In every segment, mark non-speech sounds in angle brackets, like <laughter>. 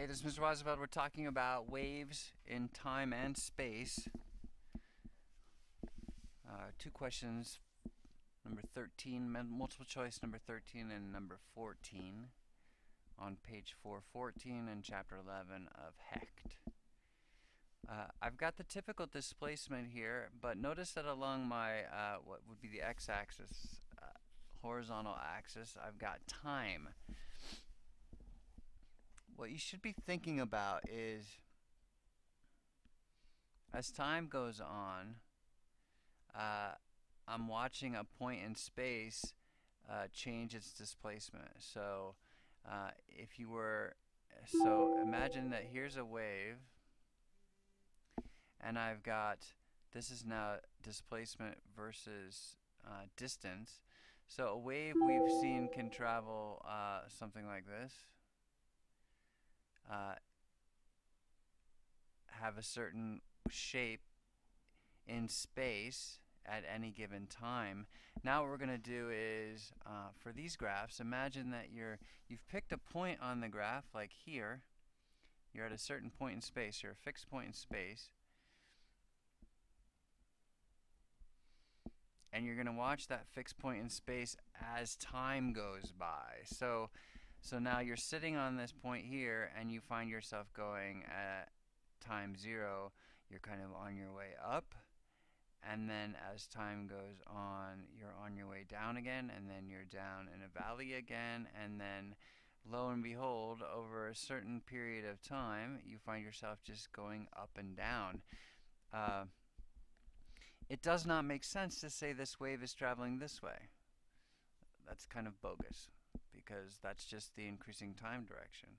Hey, this is Mr. Weisenfeld. We're talking about waves in time and space. Uh, two questions, number 13, multiple choice number 13 and number 14 on page 414 and chapter 11 of Hecht. Uh, I've got the typical displacement here, but notice that along my, uh, what would be the x-axis, uh, horizontal axis, I've got time. What you should be thinking about is, as time goes on, uh, I'm watching a point in space uh, change its displacement. So uh, if you were, so imagine that here's a wave, and I've got, this is now displacement versus uh, distance. So a wave we've seen can travel uh, something like this. Uh, have a certain shape in space at any given time. Now what we're going to do is, uh, for these graphs, imagine that you're, you've picked a point on the graph, like here. You're at a certain point in space. You're a fixed point in space. And you're going to watch that fixed point in space as time goes by. So, so now you're sitting on this point here, and you find yourself going at time zero. You're kind of on your way up and then as time goes on you're on your way down again and then you're down in a valley again and then lo and behold over a certain period of time you find yourself just going up and down. Uh, it does not make sense to say this wave is traveling this way. That's kind of bogus because that's just the increasing time direction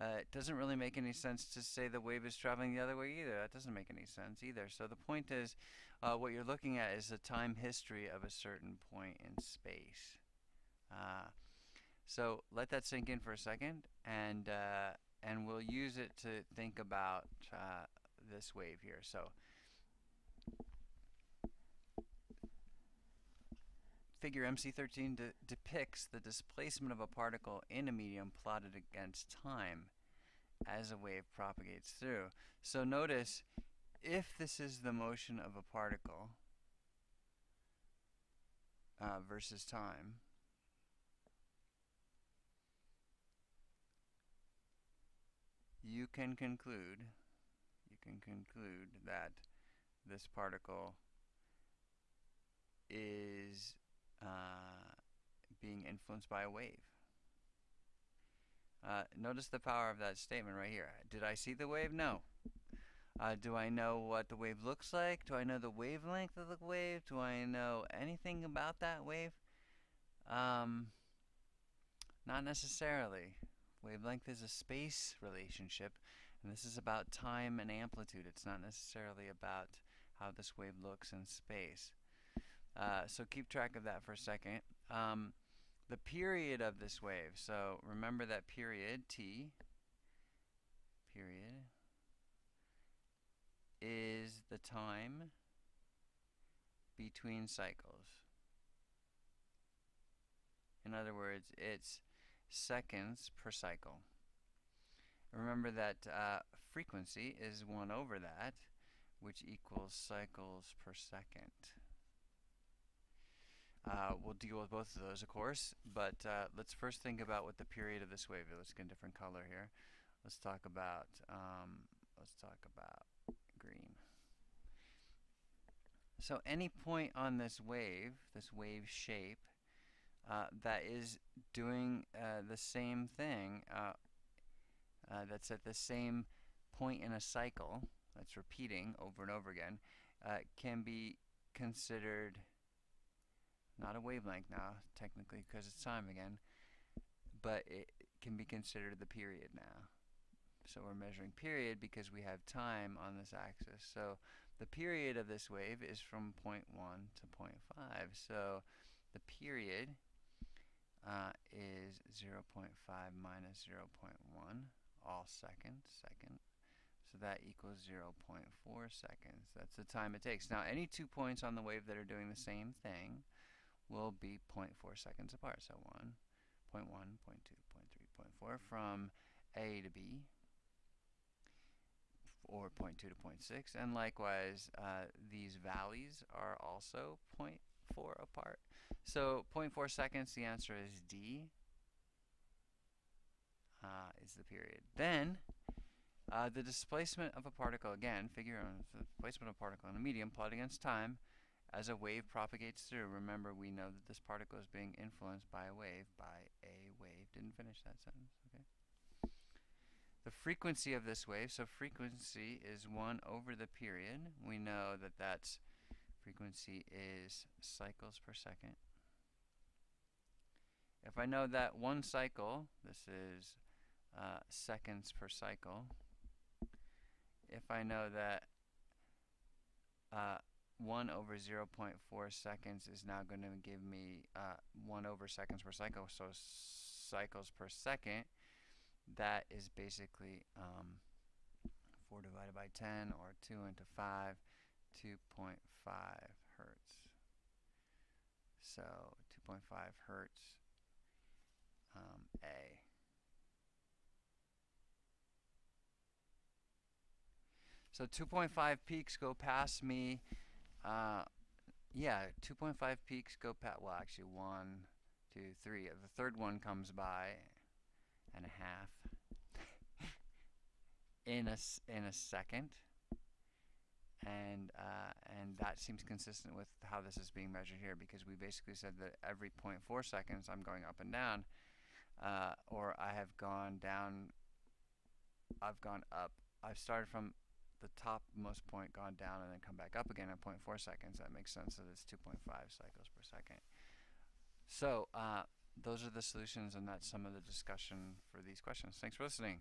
uh, it doesn't really make any sense to say the wave is traveling the other way either. That doesn't make any sense either. So the point is, uh, what you're looking at is the time history of a certain point in space. Uh, so let that sink in for a second, and uh, and we'll use it to think about uh, this wave here. So. Figure MC13 de depicts the displacement of a particle in a medium plotted against time as a wave propagates through. So notice, if this is the motion of a particle uh, versus time, you can conclude, you can conclude that this particle is uh, being influenced by a wave. Uh, notice the power of that statement right here. Did I see the wave? No. Uh, do I know what the wave looks like? Do I know the wavelength of the wave? Do I know anything about that wave? Um, not necessarily. Wavelength is a space relationship, and this is about time and amplitude. It's not necessarily about how this wave looks in space. Uh, so keep track of that for a second. Um, the period of this wave, so remember that period, t, period, is the time between cycles. In other words, it's seconds per cycle. Remember that uh, frequency is 1 over that, which equals cycles per second. Uh, we'll deal with both of those, of course, but uh, let's first think about what the period of this wave is. Let's get a different color here. Let's talk about, um, let's talk about green. So any point on this wave, this wave shape, uh, that is doing uh, the same thing, uh, uh, that's at the same point in a cycle, that's repeating over and over again, can be considered not a wavelength now, technically, because it's time again, but it can be considered the period now. So we're measuring period because we have time on this axis. So the period of this wave is from point 0.1 to point 0.5. So the period uh, is 0 0.5 minus 0 0.1, all seconds, second. So that equals 0 0.4 seconds. That's the time it takes. Now any two points on the wave that are doing the same thing will be 0.4 seconds apart. So 1, 0.1, 0.2, 0.3, 0.4 from A to B. or 0.2 to 0.6 and likewise uh, these valleys are also 0.4 apart so 0.4 seconds the answer is D uh, is the period then uh, the displacement of a particle again figure on the displacement of a particle in a medium plot against time as a wave propagates through remember we know that this particle is being influenced by a wave by a wave didn't finish that sentence okay the frequency of this wave, so frequency is 1 over the period. We know that that's frequency is cycles per second. If I know that one cycle, this is uh, seconds per cycle. If I know that uh, 1 over 0 0.4 seconds is now going to give me uh, 1 over seconds per cycle, so cycles per second, that is basically um, 4 divided by 10 or 2 into 5, 2.5 hertz. So 2.5 hertz um, A. So 2.5 peaks go past me. Uh, yeah, 2.5 peaks go past, well actually one, two, three. The third one comes by and a half <laughs> in a, in a second and uh, and that seems consistent with how this is being measured here because we basically said that every 0.4 seconds I'm going up and down uh, or I have gone down I've gone up I've started from the topmost point gone down and then come back up again at 0.4 seconds that makes sense that it's 2.5 cycles per second so uh, those are the solutions and that's some of the discussion for these questions. Thanks for listening.